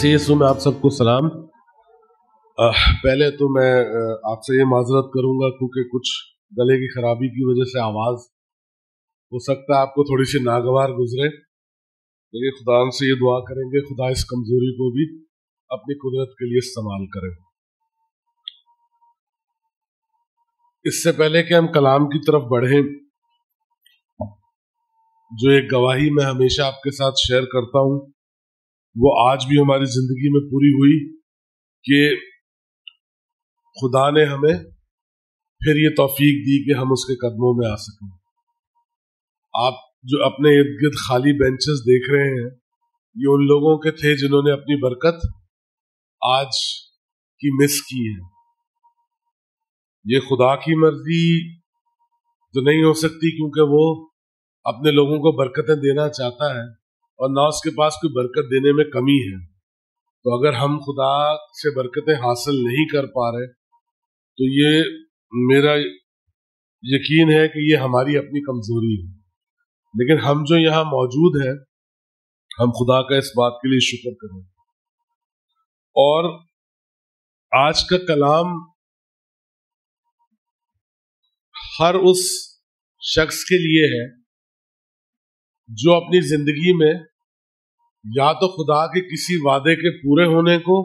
मसीह में आप सबको सलाम। आ, पहले तो मैं आपसे ये माजरत करूँगा क्योंकि कुछ गले की खराबी की वजह से आवाज़ हो सकता है आपको थोड़ी सी नागवार गुजरे। लेकिन खुदा से ये दुआ करेंगे खुदा इस कमज़ोरी को भी अपनी कुदरत के लिए इस्तेमाल करें। इससे पहले कि हम कलाम की तरफ़ बढ़े जो एक गवाही मैं हमेशा आपके साथ शेयर करता हूँ वो आज भी हमारी ज़िंदगी में पूरी हुई कि खुदा ने हमें फिर ये तौफीक दी कि हम उसके कदमों में आ सकें। आप जो अपने इर्द गिर्द खाली बेंचेस देख रहे हैं, ये उन लोगों के थे जिन्होंने अपनी बरकत आज की मिस की है। ये खुदा की मर्ज़ी तो नहीं हो सकती क्योंकि वो अपने लोगों को बरकतें देना चाहता है। और ना उसके पास कोई बरकत देने में कमी है। तो अगर हम खुदा से बरकतें हासिल नहीं कर पा रहे तो ये मेरा यकीन है कि ये हमारी अपनी कमज़ोरी है। लेकिन हम जो यहाँ मौजूद हैं, हम खुदा का इस बात के लिए शुक्र करें। और आज का कलाम हर उस शख्स के लिए है, जो अपनी ज़िंदगी में या तो खुदा के किसी वादे के पूरे होने को,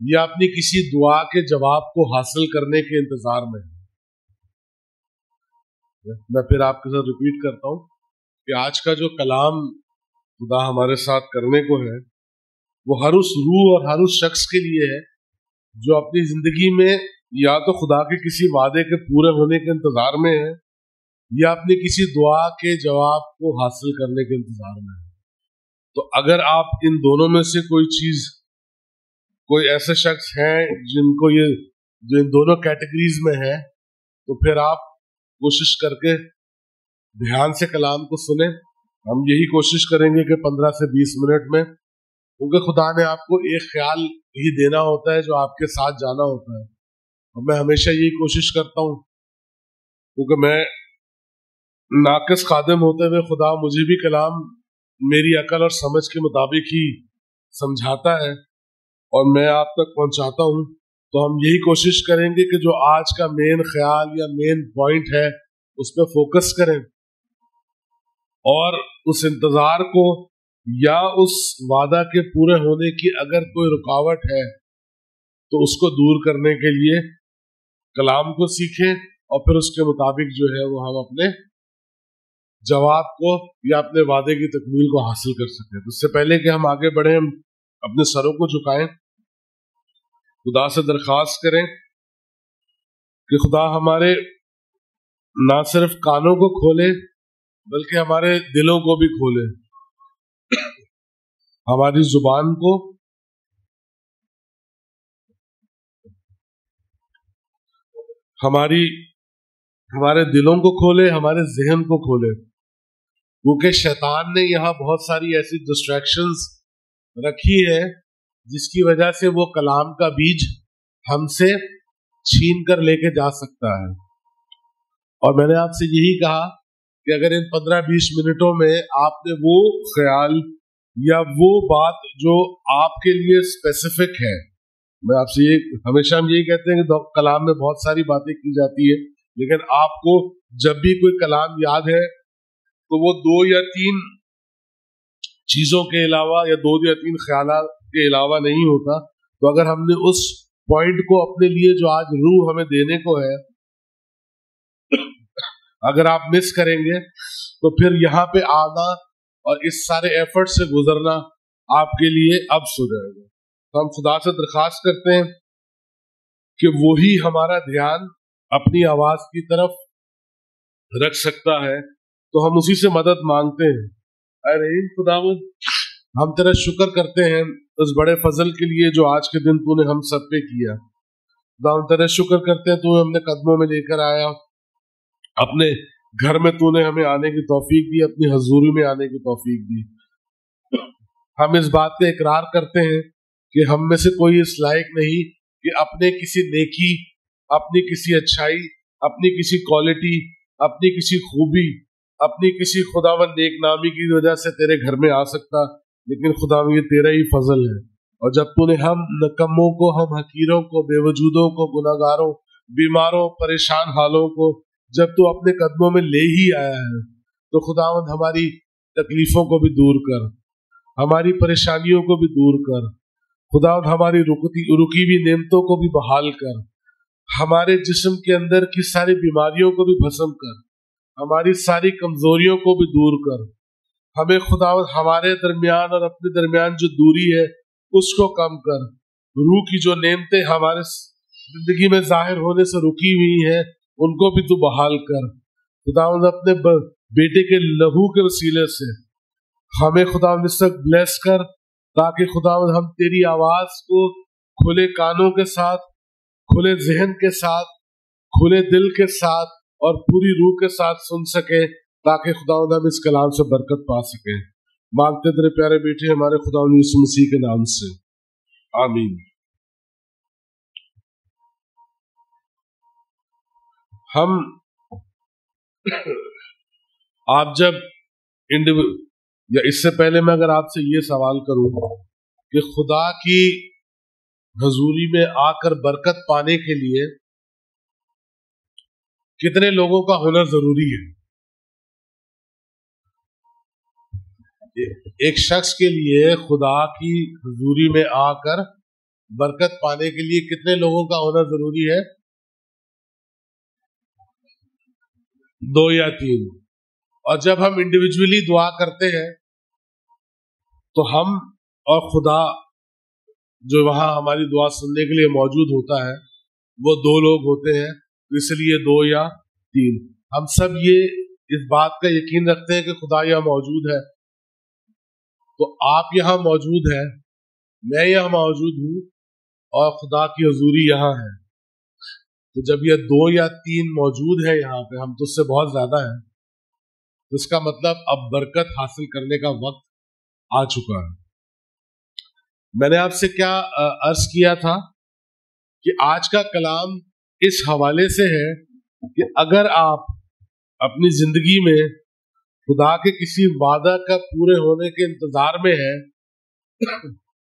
या अपनी किसी दुआ के जवाब को हासिल करने के इंतज़ार में है। मैं फिर आपके साथ रिपीट करता हूँ कि आज का जो कलाम खुदा हमारे साथ करने को है, वो हर उस रूह और हर उस शख्स के लिए है, जो अपनी ज़िंदगी में या तो खुदा के किसी वादे के पूरे होने के इंतज़ार में है, या अपनी किसी दुआ के जवाब को हासिल करने के इंतज़ार में है। तो अगर आप इन दोनों में से कोई चीज़, कोई ऐसे शख्स हैं जिनको ये, जो इन दोनों कैटेगरीज में है तो फिर आप कोशिश करके ध्यान से कलाम को सुने। हम यही कोशिश करेंगे कि 15 से 20 मिनट में, क्योंकि खुदा ने आपको एक ख्याल ही देना होता है जो आपके साथ जाना होता है। और मैं हमेशा यही कोशिश करता हूँ, क्योंकि मैं नाकस खादम होते हुए खुदा मुझे भी कलाम मेरी अकल और समझ के मुताबिक ही समझाता है और मैं आप तक पहुंचाता हूँ। तो हम यही कोशिश करेंगे कि जो आज का मेन ख्याल या मेन पॉइंट है, उस पर फोकस करें। और उस इंतज़ार को या उस वादा के पूरे होने की अगर कोई रुकावट है तो उसको दूर करने के लिए कलाम को सीखें और फिर उसके मुताबिक जो है वो हम अपने जवाब को या अपने वादे की तकमील को हासिल कर सके। तो इससे पहले कि हम आगे बढ़े, हम अपने सरों को झुकाएँ, खुदा से दरखास्त करें कि खुदा हमारे ना सिर्फ़ कानों को खोले, बल्कि हमारे दिलों को भी खोले। हमारी ज़ुबान को हमारी, हमारे दिलों को खोले, हमारे जहन को खोले। क्योंकि शैतान ने यहाँ बहुत सारी ऐसी डिस्ट्रैक्शंस रखी है, जिसकी वजह से वो कलाम का बीज हमसे छीन कर लेके जा सकता है। और मैंने आपसे यही कहा कि अगर इन पंद्रह बीस मिनटों में आपने वो ख्याल या वो बात जो आपके लिए स्पेसिफिक है, मैं आपसे ये, हमेशा हम यही कहते हैं कि कलाम में बहुत सारी बातें की जाती है, लेकिन आपको जब भी कोई कलाम याद है तो वो दो या तीन चीज़ों के अलावा या दो या तीन ख्याल के अलावा नहीं होता। तो अगर हमने उस पॉइंट को अपने लिए जो आज रूह हमें देने को है, अगर आप मिस करेंगे तो फिर यहाँ पे आना और इस सारे एफर्ट से गुजरना आपके लिए अब सो जाएगा। तो हम खुदा से दरखास्त करते हैं कि वही हमारा ध्यान अपनी आवाज़ की तरफ़ रख सकता है। तो हम उसी से मदद मांगते हैं। अरे खुदावन हम तेरा शुक्र करते हैं उस बड़े फजल के लिए जो आज के दिन तूने हम सब पे किया। खुदा हम तेरा शुक्र करते हैं तू हमने कदमों में लेकर आया। अपने घर में तूने हमें आने की तौफीक दी अपनी हजूरी में आने की तौफीक दी। हम इस बात का इकरार करते हैं कि हम में से कोई इस लायक नहीं कि अपने किसी नेकी अपनी किसी अच्छाई अपनी किसी क्वालिटी अपनी किसी खूबी अपनी किसी खुदावन नेक नामी की वजह से तेरे घर में आ सकता, लेकिन खुदा ये तेरा ही फजल है। और जब तूने हम नकम्मों को, हम हकीरों को, बेवजूदों को गुनागारों बीमारों, परेशान हालों को, जब तू अपने कदमों में ले ही आया है तो खुदावंद, हमारी तकलीफों को भी दूर कर, हमारी परेशानियों को भी दूर कर, खुदावंद, हमारी रुकती, रुकी हुई नियमतों को भी बहाल कर, हमारे जिस्म के अंदर की सारी बीमारियों को भी भस्म कर। हमारी सारी कमजोरियों को भी दूर कर। हमें खुदा, हमारे दरमियान और अपने दरमियान जो दूरी है, उसको कम कर। रूह की जो नेमते हमारे ज़िंदगी में ज़ाहिर होने से रुकी हुई हैं, उनको भी तू बहाल कर। खुदा अपने बेटे के लहू के वसीले से। हमें खुदा ब्लेस कर, ताकि खुदा हम तेरी आवाज़ को खुले कानों के साथ, खुले जहन के साथ, खुले दिल के साथ और पूरी रूह के साथ सुन सके, ताकि खुदा हम इस कलाम से बरकत पा सके। मांगते तेरे प्यारे बेटे, हमारे खुदा मसीह के नाम से। आमीन। हम, आप जब या इससे पहले मैं अगर आपसे ये सवाल करूँ कि खुदा की हजूरी में आकर बरकत पाने के लिए कितने लोगों का हुनर ज़रूरी है? एक शख्स के लिए खुदा की हजूरी में आकर बरकत पाने के लिए कितने लोगों का होना ज़रूरी है? दो या तीन। और जब हम इंडिविजुअली दुआ करते हैं तो हम और खुदा जो वहाँ हमारी दुआ सुनने के लिए मौजूद होता है, वो दो लोग होते हैं। इसलिए दो या तीन। हम सब ये, इस बात का यकीन रखते हैं कि खुदा यहाँ मौजूद है। तो आप यहाँ मौजूद है, मैं यहाँ मौजूद हूँ और खुदा की हजूरी यहाँ है। तो जब यह दो या तीन मौजूद है यहाँ पे, हम तो उससे बहुत ज़्यादा है। तो इसका मतलब अब बरकत हासिल करने का वक्त आ चुका है। मैंने आपसे क्या अर्ज़ किया था कि आज का कलाम इस हवाले से है कि अगर आप अपनी ज़िंदगी में खुदा के किसी वादा का पूरे होने के इंतज़ार में है,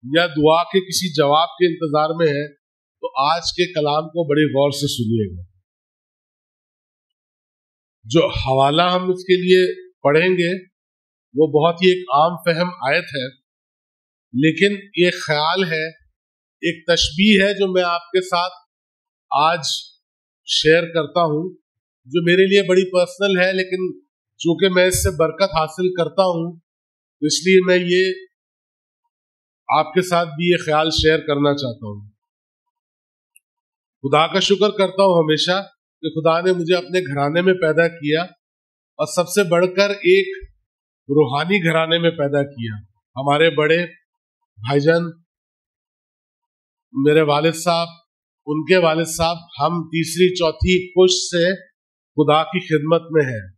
या दुआ के किसी जवाब के इंतज़ार में है तो आज के कलाम को बड़े गौर से सुनिएगा। जो हवाला हम इसके लिए पढ़ेंगे, वो बहुत ही एक आम फहम आयत है, लेकिन ये ख्याल है, एक तशबी है जो मैं आपके साथ आज शेयर करता हूँ, जो मेरे लिए बड़ी पर्सनल है, लेकिन चूँकि मैं इससे बरकत हासिल करता हूँ तो इसलिए मैं ये आपके साथ भी ये ख्याल शेयर करना चाहता हूँ। खुदा का शुक्र करता हूँ हमेशा कि खुदा ने मुझे अपने घराने में पैदा किया और सबसे बढ़कर एक रूहानी घराने में पैदा किया। हमारे बड़े भाईजान, मेरे वालिद साहब उनके वालिद साहब, हम तीसरी चौथी पुश से खुदा की खिदमत में हैं।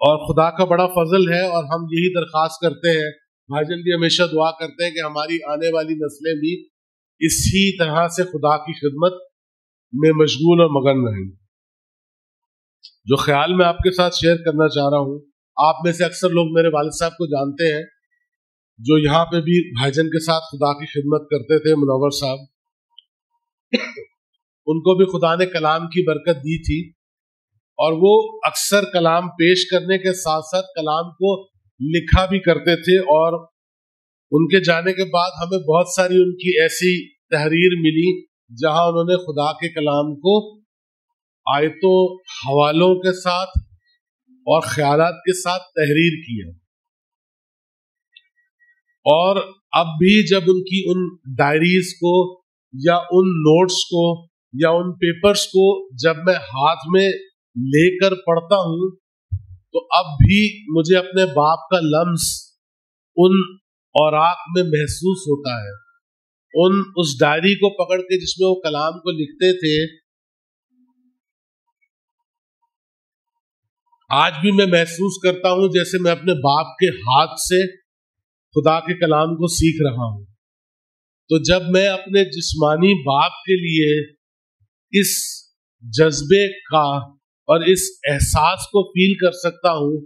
और खुदा का बड़ा फजल है और हम यही दरख्वास्त करते हैं। भाईजन भी हमेशा दुआ करते हैं कि हमारी आने वाली नस्लें भी इसी तरह से खुदा की खिदमत में मशगूल और मगन रहें। जो ख्याल मैं आपके साथ शेयर करना चाह रहा हूँ, आप में से अक्सर लोग मेरे वालिद साहब को जानते हैं, जो यहाँ पे भी भाईजन के साथ खुदा की खिदमत करते थे मुनवर साहब। उनको भी खुदा ने कलाम की बरकत दी थी। और वो अक्सर कलाम पेश करने के साथ साथ कलाम को लिखा भी करते थे और उनके जाने के बाद हमें बहुत सारी उनकी ऐसी तहरीर मिली, जहाँ उन्होंने खुदा के कलाम को आयतों, हवालों के साथ और ख्याल के साथ तहरीर किया। और अब भी जब उनकी उन डायरीज को या उन नोट्स को, या उन पेपर्स को जब मैं हाथ में लेकर पढ़ता हूँ तो अब भी मुझे अपने बाप का लम्स उन और में महसूस होता है। उन उस डायरी को पकड़ के जिसमें वो कलाम को लिखते थे, आज भी मैं महसूस करता हूँ जैसे मैं अपने बाप के हाथ से खुदा के कलाम को सीख रहा हूँ। तो जब मैं अपने जिस्मानी बाप के लिए इस जज्बे का और इस एहसास को फील कर सकता हूँ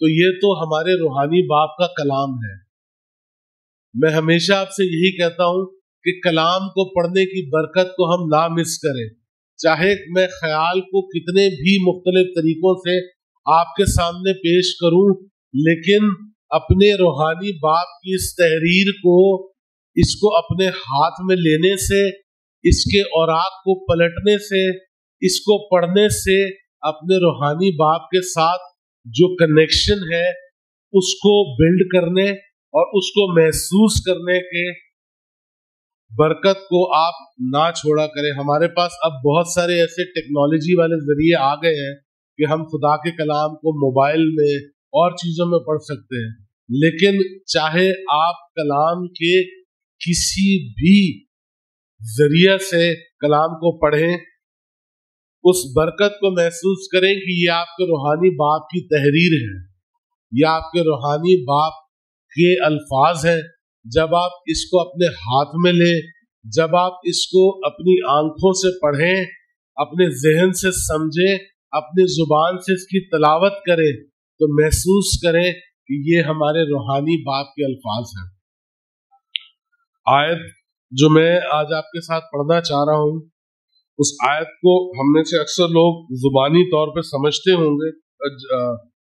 तो ये तो हमारे रूहानी बाप का कलाम है। मैं हमेशा आपसे यही कहता हूँ कि कलाम को पढ़ने की बरकत को हम ना मिस करें। चाहे मैं ख्याल को कितने भी मुख्तलिफ़ तरीकों से आपके सामने पेश करूँ, लेकिन अपने रूहानी बाप की इस तहरीर को इसको अपने हाथ में लेने से, इसके और को पलटने से, इसको पढ़ने से, अपने रूहानी बाप के साथ जो कनेक्शन है, उसको बिल्ड करने और उसको महसूस करने के बरकत को आप ना छोड़ा करें। हमारे पास अब बहुत सारे ऐसे टेक्नोलॉजी वाले ज़रिए आ गए हैं कि हम खुदा के कलाम को मोबाइल में और चीज़ों में पढ़ सकते हैं। लेकिन चाहे आप कलाम के किसी भी ज़रिया से कलाम को पढ़ें, उस बरकत को महसूस करें कि ये आपके रूहानी बाप की तहरीर है। या आपके रूहानी बाप के अल्फाज हैं। जब आप इसको अपने हाथ में लें, जब आप इसको अपनी आँखों से पढ़ें, अपने जहन से समझें, अपनी ज़ुबान से इसकी तलावत करें तो महसूस करें कि ये हमारे रूहानी बाप के अल्फाज हैं। आयत जो मैं आज आपके साथ पढ़ना चाह रहा हूँ, उस आयत को हमने से अक्सर लोग जुबानी तौर पर समझते होंगे।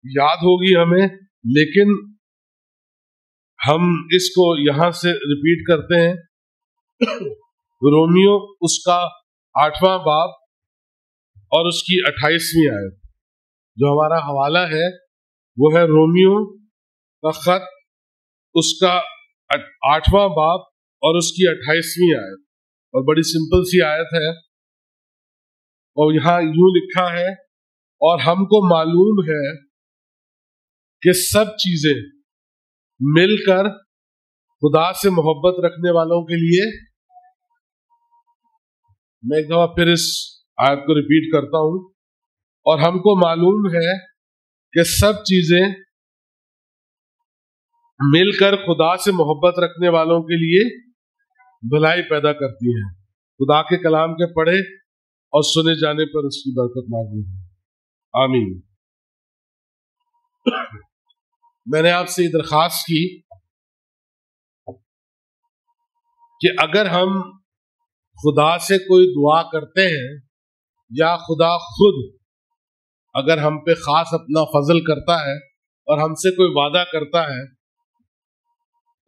याद होगी हमें, लेकिन हम इसको यहाँ से रिपीट करते हैं। रोमियो उसका आठवां बाब और उसकी अट्ठाईसवीं आयत। जो हमारा हवाला है, वो है रोमियो का खत, उसका आठवां बाब और उसकी अट्ठाईसवीं आयत। और बड़ी सिंपल सी आयत है। और यहाँ यूँ लिखा है, और हमको मालूम है कि सब चीज़ें मिलकर खुदा से मोहब्बत रखने वालों के लिए मैं एक दफ़ा फिर इस आयत को रिपीट करता हूँ। और हमको मालूम है कि सब चीज़ें मिलकर खुदा से मोहब्बत रखने वालों के लिए भलाई पैदा करती है। खुदा के कलाम के पढ़े और सुने जाने पर उसकी बरकत मांगी है। आमीन। मैंने आपसे ये दरखास्त की कि अगर हम खुदा से कोई दुआ करते हैं या खुदा खुद अगर हम पे खास अपना फजल करता है और हमसे कोई वादा करता है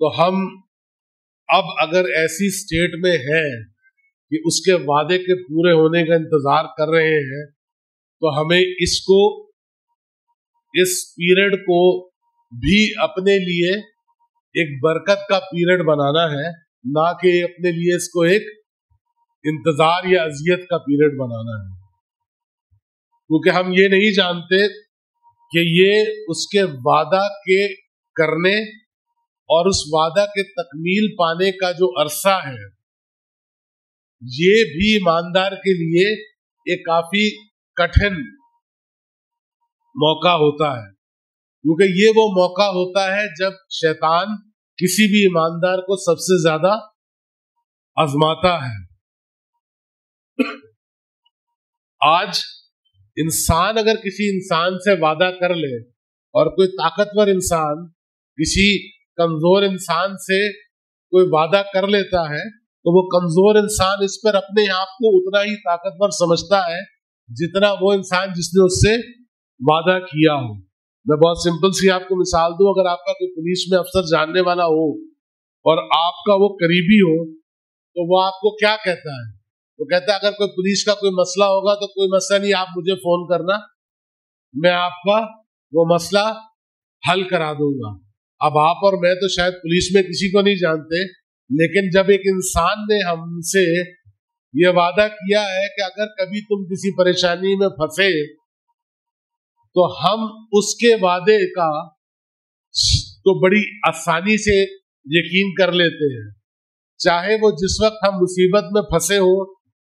तो हम अब अगर ऐसी स्टेट में है कि उसके वादे के पूरे होने का इंतज़ार कर रहे हैं तो हमें इसको, इस पीरियड को भी अपने लिए एक बरकत का पीरियड बनाना है, ना कि अपने लिए इसको एक इंतज़ार या अजियत का पीरियड बनाना है। क्योंकि हम ये नहीं जानते कि ये उसके वादा के करने और उस वादा के तकमील पाने का जो अरसा है, ये भी ईमानदार के लिए एक काफ़ी कठिन मौका होता है। क्योंकि ये वो मौका होता है जब शैतान किसी भी ईमानदार को सबसे ज़्यादा आजमाता है। आज इंसान अगर किसी इंसान से वादा कर ले और कोई ताकतवर इंसान किसी कमज़ोर इंसान से कोई वादा कर लेता है तो वो कमज़ोर इंसान इस पर अपने आप को उतना ही ताकतवर समझता है जितना वो इंसान जिसने उससे वादा किया हो। मैं बहुत सिंपल सी आपको मिसाल दूँ, अगर आपका कोई पुलिस में अफसर जानने वाला हो और आपका वो करीबी हो तो वो आपको क्या कहता है? वो कहता है, अगर कोई पुलिस का कोई मसला होगा तो कोई मसला नहीं, आप मुझे फ़ोन करना, मैं आपका वो मसला हल करा दूँगा। अब आप और मैं तो शायद पुलिस में किसी को नहीं जानते, लेकिन जब एक इंसान ने हमसे ये वादा किया है कि अगर कभी तुम किसी परेशानी में फंसे तो हम उसके वादे का तो बड़ी आसानी से यकीन कर लेते हैं। चाहे वो जिस वक्त हम मुसीबत में फंसे हो,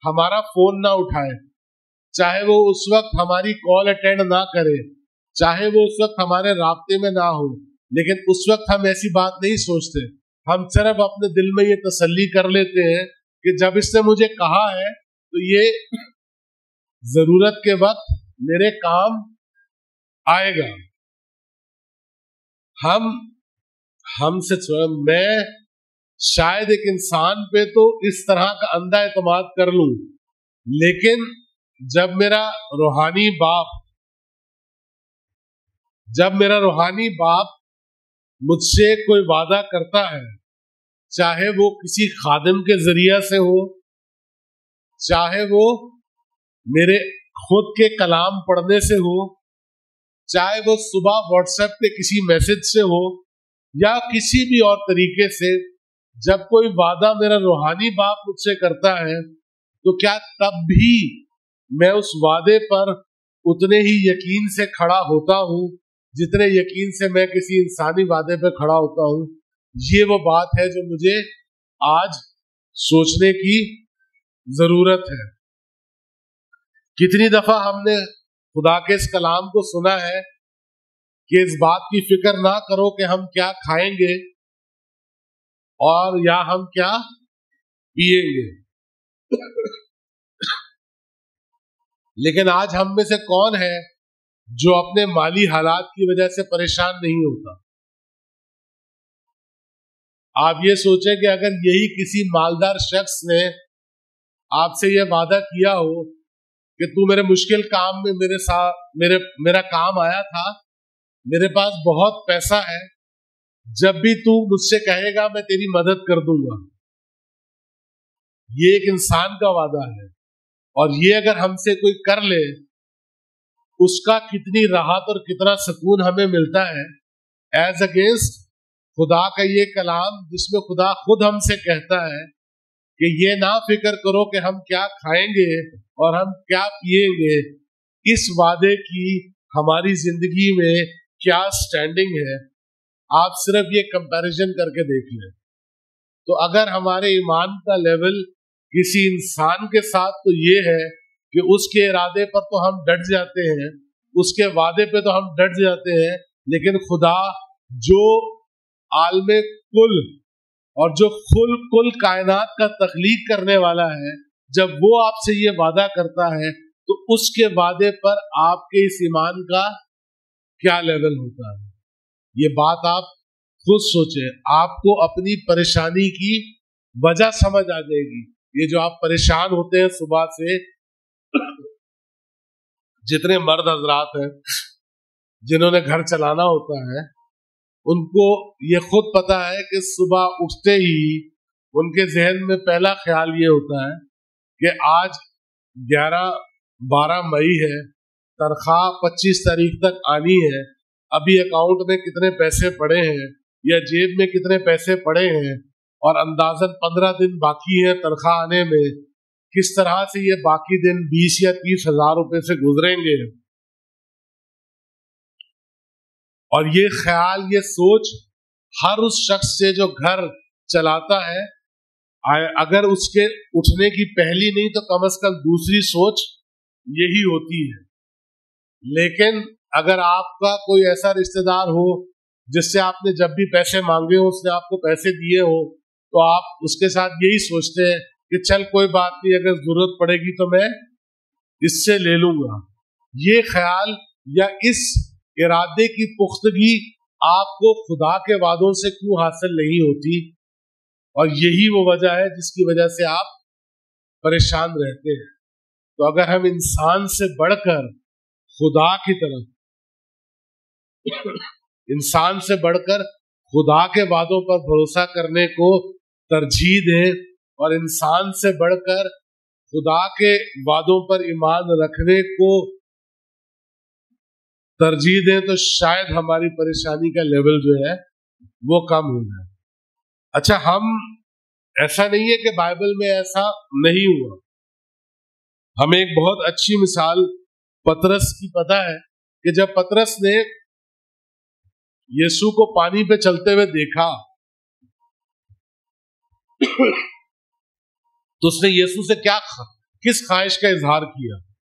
हमारा फ़ोन ना उठाए, चाहे वो उस वक्त हमारी कॉल अटेंड ना करे, चाहे वो उस वक्त हमारे रबते में ना हो लेकिन उस वक्त हम ऐसी बात नहीं सोचते। हम सिर्फ़ अपने दिल में ये तसल्ली कर लेते हैं कि जब इसने मुझे कहा है तो ये ज़रूरत के वक्त मेरे काम आएगा। हम, हमसे मैं शायद एक इंसान पे तो इस तरह का अंधा एतमाद कर लू, लेकिन जब मेरा रूहानी बाप, जब मेरा रूहानी बाप मुझसे कोई वादा करता है, चाहे वो किसी खादिम के ज़रिया से हो, चाहे वो मेरे खुद के कलाम पढ़ने से हो, चाहे वो सुबह व्हाट्सएप पे किसी मैसेज से हो, या किसी भी और तरीके से, जब कोई वादा मेरा रूहानी बाप मुझसे करता है तो क्या तब भी मैं उस वादे पर उतने ही यकीन से खड़ा होता हूँ जितने यकीन से मैं किसी इंसानी वादे पर खड़ा होता हूँ, ये वो बात है जो मुझे आज सोचने की ज़रूरत है। कितनी दफ़ा हमने खुदा के इस कलाम को सुना है कि इस बात की फ़िक्र ना करो कि हम क्या खाएँगे और या हम क्या पिएँगे। लेकिन आज हम में से कौन है जो अपने माली हालात की वजह से परेशान नहीं होता। आप ये सोचें कि अगर यही किसी मालदार शख्स ने आपसे यह वादा किया हो कि तू मेरे मुश्किल काम में मेरे साथ मेरे, मेरा काम आया था, मेरे पास बहुत पैसा है, जब भी तू मुझसे कहेगा मैं तेरी मदद कर दूँगा। ये एक इंसान का वादा है। और ये अगर हमसे कोई कर ले उसका कितनी राहत और कितना सुकून हमें मिलता है। एज अगेंस्ट खुदा का ये कलाम, जिसमें खुदा खुद हमसे कहता है कि ये ना फ़िक्र करो कि हम क्या खाएँगे और हम क्या पिएँगे। इस वादे की हमारी ज़िंदगी में क्या स्टैंडिंग है, आप सिर्फ़ ये कंपैरिजन करके देख लें। तो अगर हमारे ईमान का लेवल किसी इंसान के साथ तो ये है कि उसके इरादे पर तो हम डट जाते हैं, उसके वादे पे तो हम डट जाते हैं, लेकिन खुदा जो आलम कुल और जो खुल, कुल कायनात का तखलीक करने वाला है, जब वो आपसे ये वादा करता है तो उसके वादे पर आपके इस ईमान का क्या लेवल होता है? ये बात आप खुद सोचे। आपको अपनी परेशानी की वजह समझ आ जाएगी। ये जो आप परेशान होते हैं सुबह से जितने मर्द हजरात हैं, जिन्होंने घर चलाना होता है, उनको ये खुद पता है कि सुबह उठते ही उनके जहन में पहला ख्याल ये होता है कि आज 11 12 मई है, तनख्वाह 25 तारीख तक आनी है, अभी अकाउंट में कितने पैसे पड़े हैं, या जेब में कितने पैसे पड़े हैं, और अंदाजन पंद्रह दिन बाकी है तनख्वाह आने में किस तरह से ये बाकी दिन बीस या तीस हज़ार रुपए से गुजरेंगे? और ये ख्याल, ये सोच हर उस शख्स से जो घर चलाता है अगर उसके उठने की पहली नहीं तो कम अज कम दूसरी सोच यही होती है। लेकिन अगर आपका कोई ऐसा रिश्तेदार हो जिससे आपने जब भी पैसे मांगे हो, उसने आपको पैसे दिए हो तो आप उसके साथ यही सोचते हैं कि चल कोई बात नहीं, अगर ज़रूरत पड़ेगी तो मैं इससे ले लूँगा। ये ख्याल या इस इरादे की पुख्तगी आपको खुदा के वादों से क्यों हासिल नहीं होती? और यही वो वजह है जिसकी वजह से आप परेशान रहते हैं। तो अगर हम इंसान से बढ़कर खुदा की तरफ़, इंसान से बढ़कर खुदा के वादों पर भरोसा करने को तरजीह दें और इंसान से बढ़कर खुदा के वादों पर ईमान रखने को तरजीह दें तो शायद हमारी परेशानी का लेवल जो है, वो कम हो जाए। अच्छा हम, ऐसा नहीं है कि बाइबल में ऐसा नहीं हुआ। हमें एक बहुत अच्छी मिसाल पतरस की पता है, कि जब पतरस ने यीशु को पानी पे चलते हुए देखा तो उसने यीशु से क्या किस ख्वाहिश का इजहार किया?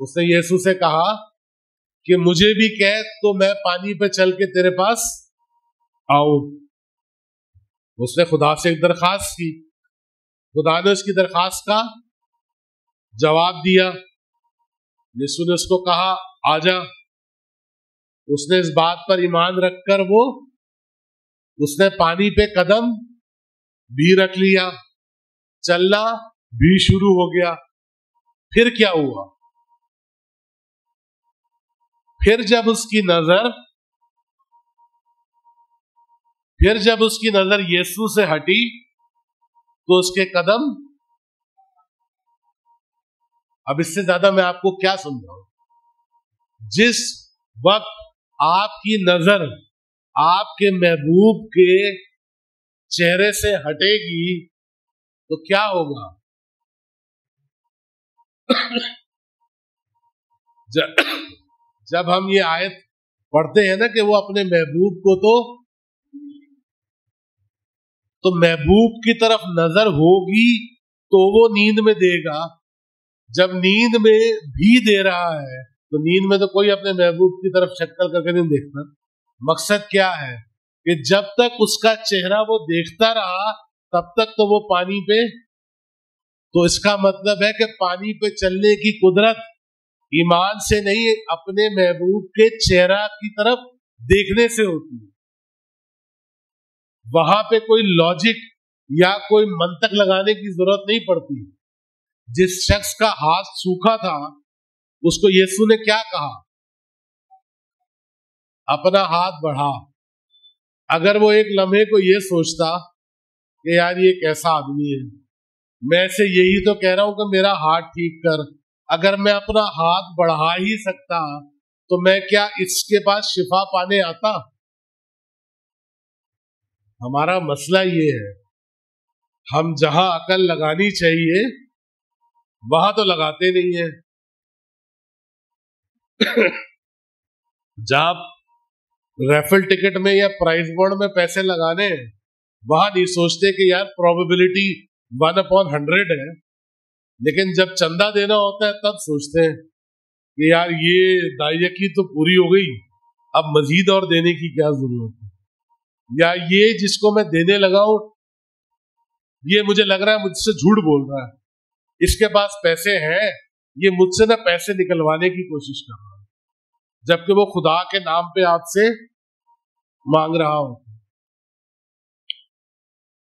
उसने यीशु से कहा कि मुझे भी कह तो मैं पानी पे चल के तेरे पास आऊ। उसने खुदा से एक दरखास्त की। खुदा ने उसकी दरखास्त का जवाब दिया। यीशु ने उसको कहा, आजा। उसने इस बात पर ईमान रखकर वो, उसने पानी पे कदम भी रख लिया। चलना भी शुरू हो गया। फिर क्या हुआ? फिर जब उसकी नज़र, फिर जब उसकी नज़र यीशु से हटी तो उसके कदम, अब इससे ज़्यादा मैं आपको क्या समझाऊं? जिस वक्त आपकी नज़र आपके महबूब के चेहरे से हटेगी तो क्या होगा? जब, हम ये आयत पढ़ते हैं ना कि वो अपने महबूब को तो तो महबूब की तरफ़ नज़र होगी तो वो नींद में देगा। जब नींद में भी दे रहा है तो नींद में तो कोई अपने महबूब की तरफ़ शक्ल करके नहीं देखता। मकसद क्या है? कि जब तक उसका चेहरा वो देखता रहा तब तक तो वो पानी पे तो इसका मतलब है कि पानी पे चलने की कुदरत ईमान से नहीं, अपने महबूब के चेहरा की तरफ़ देखने से होती है। वहाँ पे कोई लॉजिक या कोई मंतक लगाने की ज़रूरत नहीं पड़ती। जिस शख्स का हाथ सूखा था, उसको यीशु ने क्या कहा? अपना हाथ बढ़ा। अगर वो एक लम्हे को ये सोचता कि यार ये कैसा आदमी है? मैं से यही तो कह रहा हूँ कि मेरा हाथ ठीक कर। अगर मैं अपना हाथ बढ़ा ही सकता तो मैं क्या इसके पास शिफा पाने आता? हमारा मसला ये है, हम जहाँ अकल लगानी चाहिए, वहाँ तो लगाते नहीं है। जहाँ रेफल टिकट में या प्राइज बोर्ड में पैसे लगाने वहाँ नहीं सोचते कि यार प्रोबेबिलिटी वन अपॉन हंड्रेड है। लेकिन जब चंदा देना होता है, तब सोचते हैं कि यार ये दायकी तो पूरी हो गई, अब मजीद और देने की क्या ज़रूरत है? या ये जिसको मैं देने लगा हूँ, ये मुझे लग रहा है मुझसे झूठ बोल रहा है। इसके पास पैसे हैं, ये मुझसे ना पैसे निकलवाने की कोशिश कर रहा है। जबकि वो खुदा के नाम पे आपसे मांग रहा हो।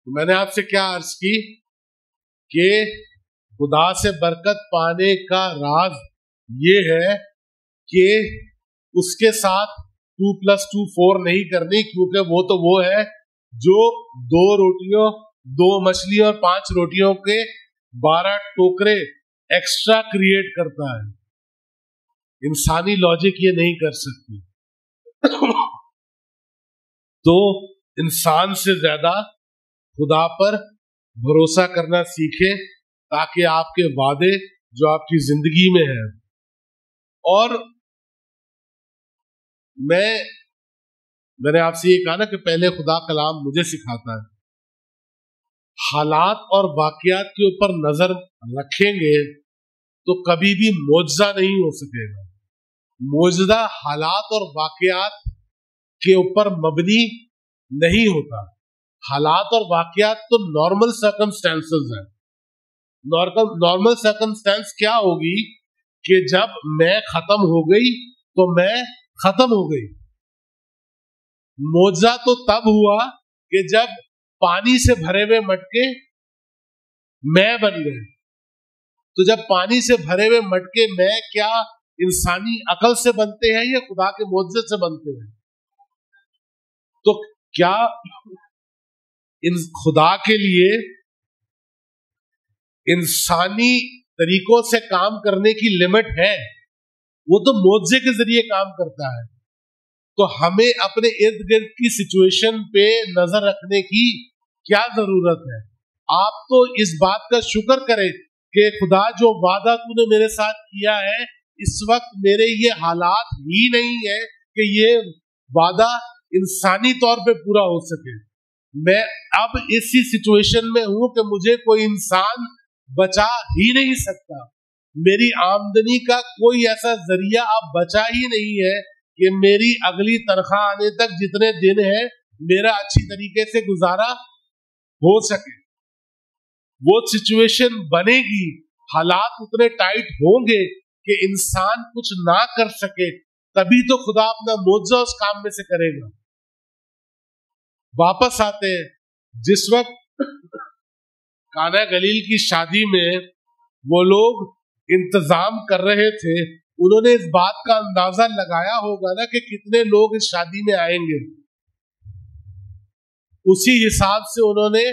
तो मैंने आपसे क्या अर्ज़ की? कि खुदा से बरकत पाने का राज ये है कि उसके साथ टू प्लस टू फोर नहीं करनी, क्योंकि वो तो वो है जो दो रोटियों, दो मछली और पाँच रोटियों के बारह टोकरे एक्स्ट्रा क्रिएट करता है। इंसानी लॉजिक ये नहीं कर सकती। तो इंसान से ज़्यादा खुदा पर भरोसा करना सीखे ताकि आपके वादे जो आपकी ज़िंदगी में है। और मैं, मैंने आपसे ये कहा ना कि पहले खुदा कलाम मुझे सिखाता है। हालात और वाकयात के ऊपर नज़र रखेंगे तो कभी भी मुआवजा नहीं हो सकेगा। मुआवजा हालात और वाकयात के ऊपर मबनी नहीं होता। हालात और वाकयात तो नॉर्मल सर्कमस्टेंसेस हैं। नॉर्मल सर्कमस्टेंस क्या होगी कि जब मैं खत्म हो गई तो मैं खत्म हो गई। मोजा तो तब हुआ कि जब पानी से भरे हुए मटके मैं बन गए। तो जब पानी से भरे हुए मटके मैं क्या इंसानी अकल से बनते हैं या खुदा के मोजे से बनते हैं? तो क्या इन खुदा के लिए इंसानी तरीकों से काम करने की लिमिट है। वो तो मुआवजे के ज़रिए काम करता है। तो हमें अपने इर्द गिर्द की सिचुएशन पे नज़र रखने की क्या ज़रूरत है? आप तो इस बात का शुक्र करें कि खुदा जो वादा तूने मेरे साथ किया है, इस वक्त मेरे ये हालात ही नहीं है कि ये वादा इंसानी तौर पे पूरा हो सके। मैं अब इसी सिचुएशन में हूँ कि मुझे कोई इंसान बचा ही नहीं सकता। मेरी आमदनी का कोई ऐसा ज़रिया अब बचा ही नहीं है कि मेरी अगली तनख्वाह आने तक जितने दिन है, मेरा अच्छी तरीके से गुजारा हो सके। वो सिचुएशन बनेगी, हालात उतने टाइट होंगे कि इंसान कुछ ना कर सके, तभी तो खुदा अपना मुआवजा उस काम में से करेगा। वापस आते हैं। जिस वक्त काना गलील की शादी में वो लोग इंतज़ाम कर रहे थे, उन्होंने इस बात का अंदाज़ा लगाया होगा ना कि कितने लोग इस शादी में आएँगे। उसी हिसाब से उन्होंने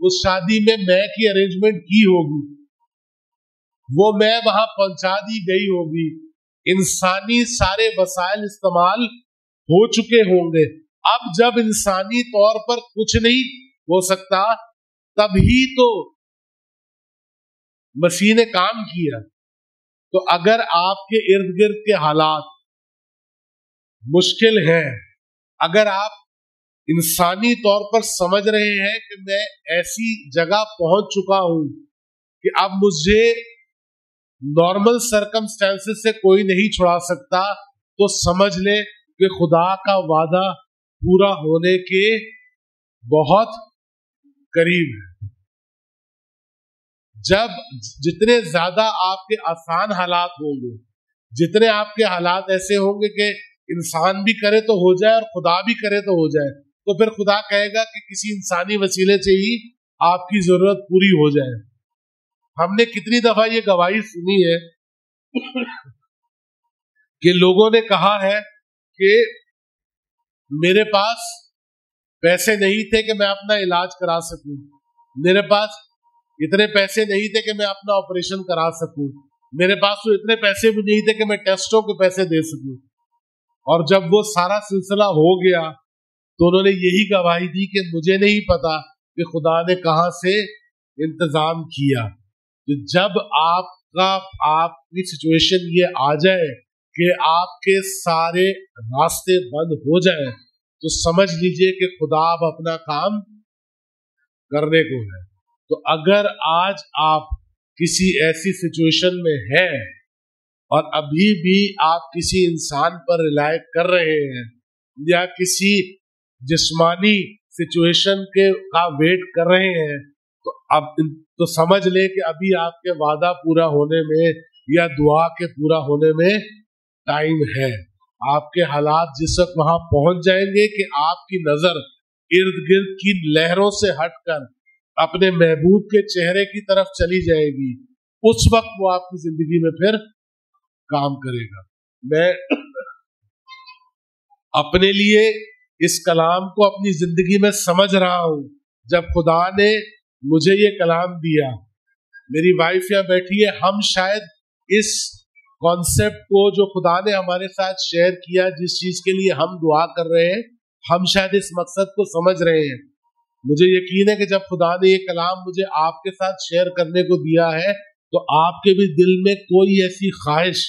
उस शादी में मैं की अरेंजमेंट की होगी। वो मैं वहाँ पहुँचा दी गई होगी। इंसानी सारे वसाइल इस्तेमाल हो चुके होंगे। अब जब इंसानी तौर पर कुछ नहीं हो सकता, तभी तो मसीह ने काम किया। तो अगर आपके इर्द गिर्द के हालात मुश्किल हैं, अगर आप इंसानी तौर पर समझ रहे हैं कि मैं ऐसी जगह पहुँच चुका हूँ कि अब मुझे नॉर्मल सरकमस्टेंसेस से कोई नहीं छुड़ा सकता तो समझ ले कि खुदा का वादा पूरा होने के बहुत करीब है। जब जितने ज़्यादा आपके आसान हालात होंगे, जितने आपके हालात ऐसे होंगे कि इंसान भी करे तो हो जाए और खुदा भी करे तो हो जाए तो फिर खुदा कहेगा कि किसी इंसानी वसीले से ही आपकी ज़रूरत पूरी हो जाए। हमने कितनी दफ़ा ये गवाही सुनी है कि लोगों ने कहा है कि मेरे पास पैसे नहीं थे कि मैं अपना इलाज करा सकूँ। मेरे पास इतने पैसे नहीं थे कि मैं अपना ऑपरेशन करा सकूँ। मेरे पास तो इतने पैसे भी नहीं थे कि मैं टेस्टों के पैसे दे सकूँ। और जब वो सारा सिलसिला हो गया तो उन्होंने यही गवाही दी कि मुझे नहीं पता कि खुदा ने कहा से इंतज़ाम किया। तो जब आपका, आपकी सिचुएशन ये आ जाए कि आपके सारे रास्ते बंद हो जाए तो समझ लीजिए कि खुदा अब अपना काम करने को है। तो अगर आज आप किसी ऐसी सिचुएशन में हैं और अभी भी आप किसी इंसान पर रिलाय कर रहे हैं या किसी जिस्मानी सिचुएशन के का वेट कर रहे हैं तो अब तो समझ ले कि अभी आपके वादा पूरा होने में या दुआ के पूरा होने में टाइम है। आपके हालात जिस वक्त वहाँ पहुँच जाएँगे कि आपकी नज़र इर्द गिर्द की लहरों से हटकर अपने महबूब के चेहरे की तरफ़ चली जाएगी, उस वक्त वो आपकी ज़िंदगी में फिर काम करेगा। मैं अपने लिए इस कलाम को अपनी ज़िंदगी में समझ रहा हूँ। जब खुदा ने मुझे ये कलाम दिया, मेरी वाइफ यहाँ बैठी है, हम शायद इस कॉन्सेप्ट को जो खुदा ने हमारे साथ शेयर किया, जिस चीज़ के लिए हम दुआ कर रहे हैं, हम शायद इस मकसद को समझ रहे हैं। मुझे यकीन है कि जब खुदा ने ये कलाम मुझे आपके साथ शेयर करने को दिया है तो आपके भी दिल में कोई ऐसी ख्वाहिश,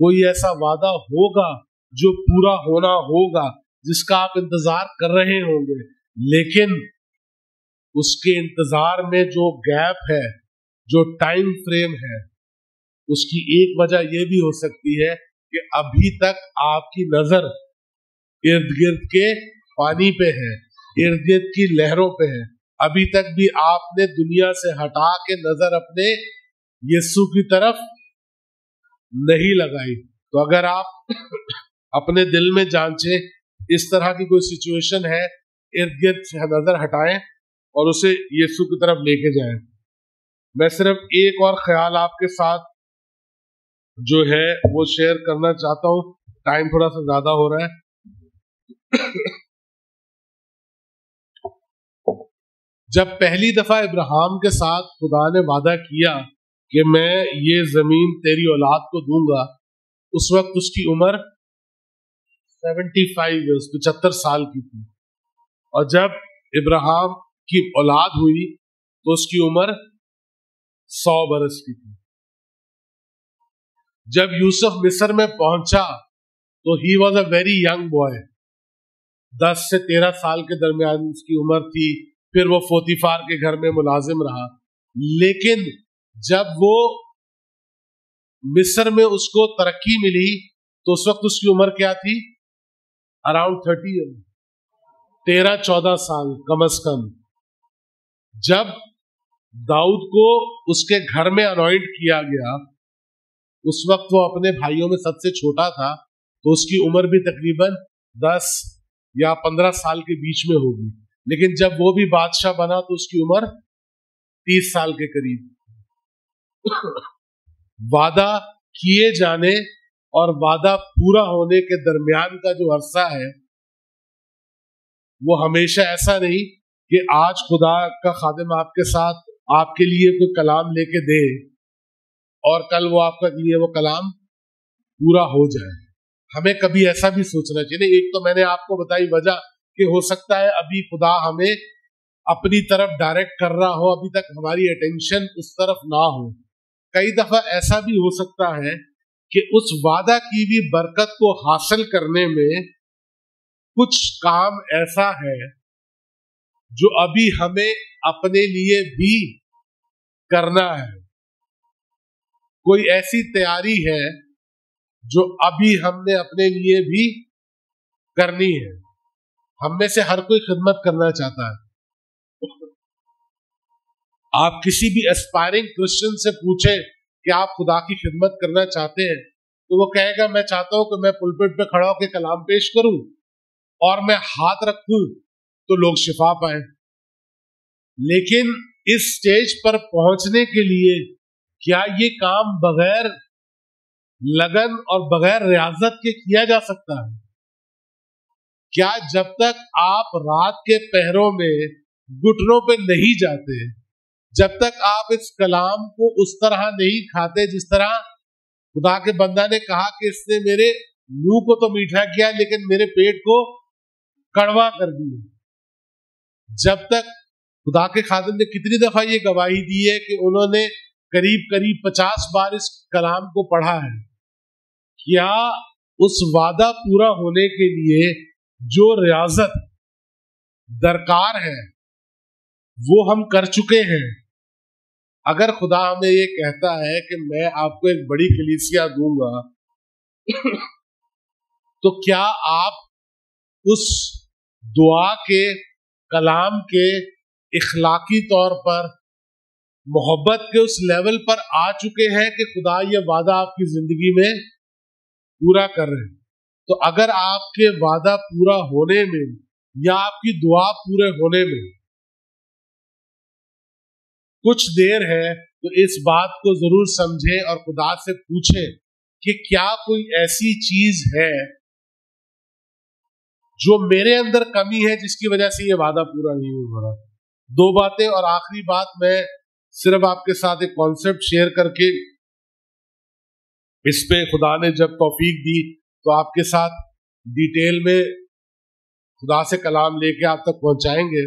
कोई ऐसा वादा होगा जो पूरा होना होगा, जिसका आप इंतज़ार कर रहे होंगे। लेकिन उसके इंतज़ार में जो गैप है, जो टाइम फ्रेम है उसकी एक वजह यह भी हो सकती है कि अभी तक आपकी नज़र इर्द गिर्द के पानी पे है इर्द गिर्द की लहरों पे है। अभी तक भी आपने दुनिया से हटा के नज़र अपने यीशु की तरफ़ नहीं लगाई। तो अगर आप अपने दिल में जांचे, इस तरह की कोई सिचुएशन है इर्द गिर्द से नज़र हटाएँ और उसे यीशु की तरफ़ लेके जाएँ। मैं सिर्फ़ एक और ख्याल आपके साथ जो है, वो शेयर करना चाहता हूँ। टाइम थोड़ा सा ज़्यादा हो रहा है। जब पहली दफ़ा इब्राहिम के साथ खुदा ने वादा किया कि मैं ये ज़मीन तेरी औलाद को दूँगा, उस वक्त उसकी उम्र सेवेंटी फाइव ईयर्स पचहत्तर साल की थी। और जब इब्राहिम की औलाद हुई तो उसकी उम्र सौ बरस की थी। जब यूसुफ मिस्र में पहुँचा तो he was a very young boy दस से तेरह साल के दरमियान उसकी उम्र थी, फिर वो फोतीफार के घर में मुलाजिम रहा। लेकिन जब वो मिस्र में उसको तरक्की मिली तो उस वक्त उसकी उम्र क्या थी? अराउंड थर्टी तेरह, चौदह साल, कम अज कम। जब दाऊद को उसके घर में अनॉइंट किया गया उस वक्त वो अपने भाइयों में सबसे छोटा था तो उसकी उम्र भी तकरीबन दस या पंद्रह साल के बीच में होगी। लेकिन जब वो भी बादशाह बना तो उसकी उम्र तीस साल के करीब। वादा किए जाने और वादा पूरा होने के दरमियान का जो अरसा है, वो हमेशा ऐसा नहीं कि आज खुदा का खादिम आपके साथ आपके लिए कोई कलाम लेके दे। और कल वो आपका लिए वो कलाम पूरा हो जाए। हमें कभी ऐसा भी सोचना चाहिए एक तो मैंने आपको बताई वजह कि हो सकता है अभी खुदा हमें अपनी तरफ़ डायरेक्ट कर रहा हो, अभी तक हमारी अटेंशन उस तरफ़ ना हो। कई दफ़ा ऐसा भी हो सकता है कि उस वादा की भी बरकत को हासिल करने में कुछ काम ऐसा है जो अभी हमें अपने लिए भी करना है। कोई ऐसी तैयारी है जो अभी हमने अपने लिए भी करनी है। हम में से हर कोई खिदमत करना चाहता है। आप किसी भी एस्पायरिंग क्रिश्चियन से पूछे कि आप खुदा की खिदमत करना चाहते हैं तो वो कहेगा, मैं चाहता हूँ कि मैं पुलपिट पे खड़ा होकर कलाम पेश करूँ और मैं हाथ रखूँ तो लोग शिफा पाए। लेकिन इस स्टेज पर पहुँचने के लिए क्या ये काम बगैर लगन और बगैर रियाजत के किया जा सकता है? क्या जब तक आप रात के पहरों में घुटनों पे नहीं जाते, जब तक आप इस कलाम को उस तरह नहीं खाते जिस तरह खुदा के बंदा ने कहा कि इसने मेरे मुँह को तो मीठा किया, लेकिन मेरे पेट को कड़वा कर दिया? जब तक खुदा के खादिम ने कितनी दफ़ा ये गवाही दी है कि उन्होंने करीब करीब पचास बार इस कलाम को पढ़ा है। क्या उस वादा पूरा होने के लिए जो रियाजत, दरकार है, वो हम कर चुके हैं? अगर खुदा हमें ये कहता है कि मैं आपको एक बड़ी कलीसिया दूँगा तो क्या आप उस दुआ के, कलाम के इखलाकी तौर पर मोहब्बत के उस लेवल पर आ चुके हैं कि खुदा ये वादा आपकी ज़िंदगी में पूरा कर रहे हैं। तो अगर आपके वादा पूरा होने में या आपकी दुआ पूरे होने में कुछ देर है तो इस बात को ज़रूर समझें और खुदा से पूछें कि क्या कोई ऐसी चीज़ है जो मेरे अंदर कमी है जिसकी वजह से ये वादा पूरा नहीं हो रहा। दो बातें और आखिरी बात मैं सिर्फ़ आपके साथ एक कॉन्सेप्ट शेयर करके इस पे खुदा ने जब तौफीक दी तो आपके साथ डिटेल में खुदा से कलाम लेके आप तक पहुंचाएँगे।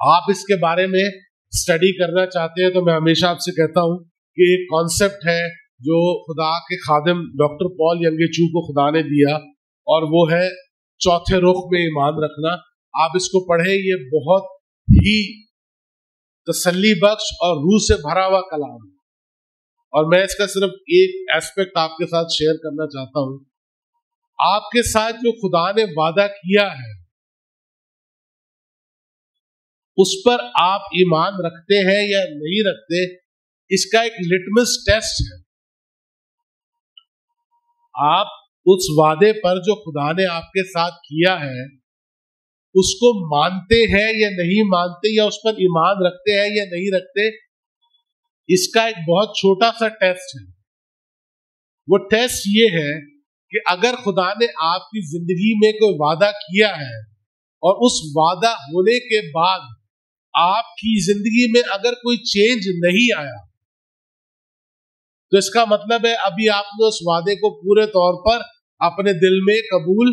आप इसके बारे में स्टडी करना चाहते हैं तो मैं हमेशा आपसे कहता हूँ कि एक कॉन्सेप्ट है जो खुदा के खादिम डॉक्टर पॉल यंगेचू को खुदा ने दिया, और वो है चौथे रुख में ईमान रखना। आप इसको पढ़े, ये बहुत ही तसल्ली बख्श और रूह से भरा हुआ कलाम है। और मैं इसका सिर्फ़ एक एस्पेक्ट आपके साथ शेयर करना चाहता हूँ। आपके साथ जो खुदा ने वादा किया है, उस पर आप ईमान रखते हैं या नहीं रखते, इसका एक लिटमस टेस्ट है। आप उस वादे पर जो खुदा ने आपके साथ किया है उसको मानते हैं या नहीं मानते, या उस पर ईमान रखते हैं या नहीं रखते, इसका एक बहुत छोटा सा टेस्ट है। वो टेस्ट ये है कि अगर खुदा ने आपकी ज़िंदगी में कोई वादा किया है और उस वादा होने के बाद आपकी ज़िंदगी में अगर कोई चेंज नहीं आया तो इसका मतलब है अभी आपने उस वादे को पूरे तौर पर अपने दिल में कबूल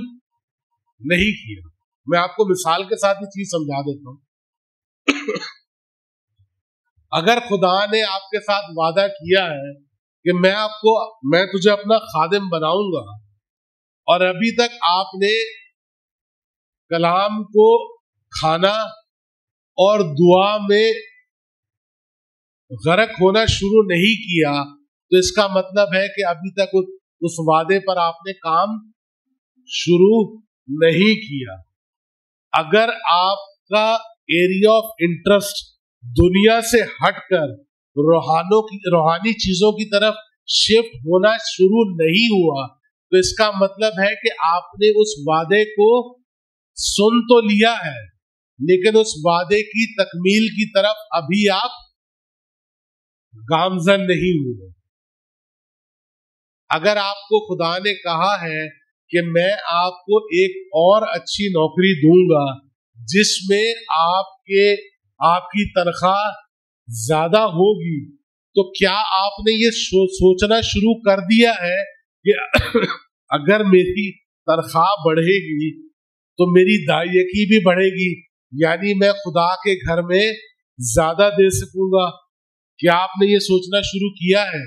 नहीं किया। मैं आपको मिसाल के साथ ही चीज़ समझा देता हूँ। अगर खुदा ने आपके साथ वादा किया है कि मैं आपको, मैं तुझे अपना खादिम बनाऊँगा, और अभी तक आपने कलाम को खाना और दुआ में गरक होना शुरू नहीं किया तो इसका मतलब है कि अभी तक उस वादे पर आपने काम शुरू नहीं किया। अगर आपका एरिया ऑफ़ इंटरेस्ट दुनिया से हटकर रूहानों की, रूहानी चीज़ों की तरफ़ शिफ्ट होना शुरू नहीं हुआ तो इसका मतलब है कि आपने उस वादे को सुन तो लिया है, लेकिन उस वादे की तकमील की तरफ़ अभी आप गामजन नहीं हुए। अगर आपको खुदा ने कहा है कि मैं आपको एक और अच्छी नौकरी दूँगा जिसमें आपके आपकी तनख्वाह ज़्यादा होगी। तो क्या आपने ये सो, सोचना शुरू कर दिया है कि अगर मेरी तनख्वाह बढ़ेगी तो मेरी दायकी भी बढ़ेगी यानी मैं खुदा के घर में ज़्यादा दे सकूँगा? क्या आपने ये सोचना शुरू किया है?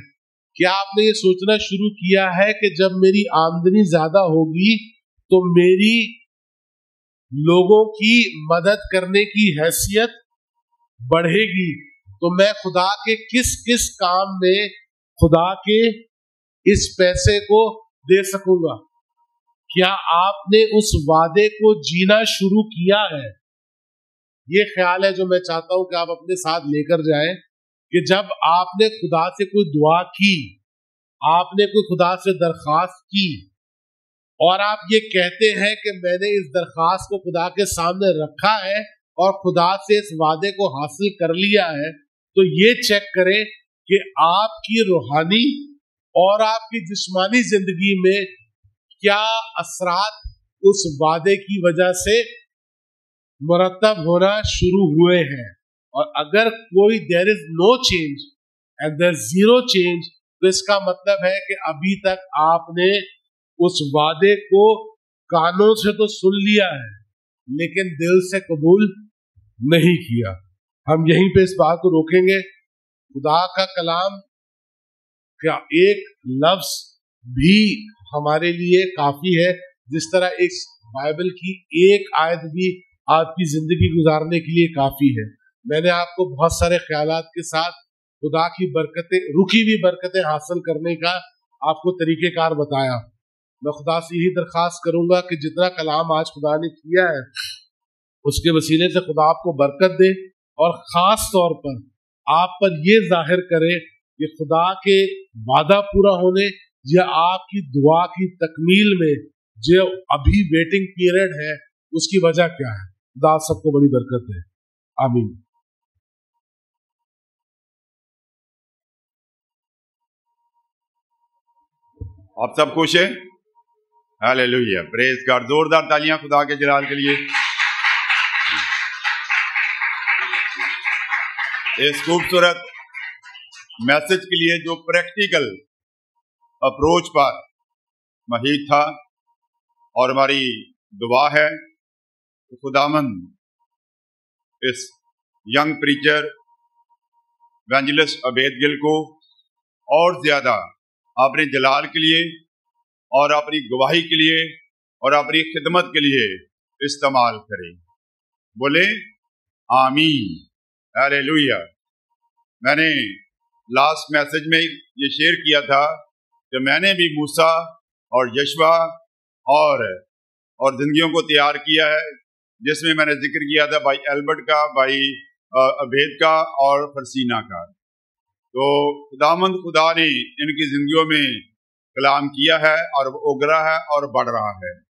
क्या आपने ये सोचना शुरू किया है कि जब मेरी आमदनी ज़्यादा होगी तो मेरी लोगों की मदद करने की हैसियत बढ़ेगी? तो मैं खुदा के किस किस काम में खुदा के इस पैसे को दे सकूँगा? क्या आपने उस वादे को जीना शुरू किया है? ये ख्याल है जो मैं चाहता हूँ कि आप अपने साथ लेकर जाएँ। कि जब आपने खुदा से कोई दुआ की, आपने कोई खुदा से दरखास्त की, और आप ये कहते हैं कि मैंने इस दरखास्त को खुदा के सामने रखा है और खुदा से इस वादे को हासिल कर लिया है तो ये चेक करें कि आपकी रूहानी और आपकी जिस्मानी ज़िंदगी में क्या असरात उस वादे की वजह से मुरतब होना शुरू हुए हैं। और अगर कोई there is no change and there zero change तो इसका मतलब है कि अभी तक आपने उस वादे को कानों से तो सुन लिया है, लेकिन दिल से कबूल नहीं किया। हम यहीं पे इस बात को रोकेंगे। खुदा का कलाम क्या एक लफ्ज भी हमारे लिए काफ़ी है। जिस तरह इस बाइबल की एक आयत भी आपकी ज़िंदगी गुजारने के लिए काफ़ी है। मैंने आपको बहुत सारे ख्याल के साथ खुदा की बरकतें, रुकी हुई बरकतें हासिल करने का आपको तरीकेकार बताया। मैं खुदा से यही दरखास्त करूँगा कि जितना कलाम आज खुदा ने किया है, उसके वसीले से खुदा आपको बरकत दे और ख़ास तौर पर आप पर यह ज़ाहिर करे कि खुदा के वादा पूरा होने या आपकी दुआ की तकमील में जो अभी वेटिंग पीरियड है, उसकी वजह क्या है? खुदा सबको बड़ी बरकत है आमीन। आप सब खुश हैं? हालेलुया प्रेज कर जोरदार तालियाँ खुदा के जलाल के लिए। इस खूबसूरत मैसेज के लिए जो प्रैक्टिकल अप्रोच पर महीद था और हमारी दुआ है तो खुदामन इस young preacher evangelist Abed Gill को और ज़्यादा अपने जलाल के लिए और अपनी गवाही के लिए और अपनी खिदमत के लिए इस्तेमाल करें। बोले, आमीन। अरे मैंने लास्ट मैसेज में ये शेयर किया था कि मैंने भी मूसा और यशवा और और जिंदगियों को तैयार किया है, जिसमें मैंने ज़िक्र किया था भाई एल्बर्ट का, भाई अभेद का और फरसीना का। तो खुदामंद खुदा ने इनकी जिंदगियों में कलाम किया है और वो उगरा है और बढ़ रहा है।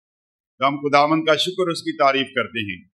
तो हम खुदामंद का शुक्र उसकी तारीफ़ करते हैं।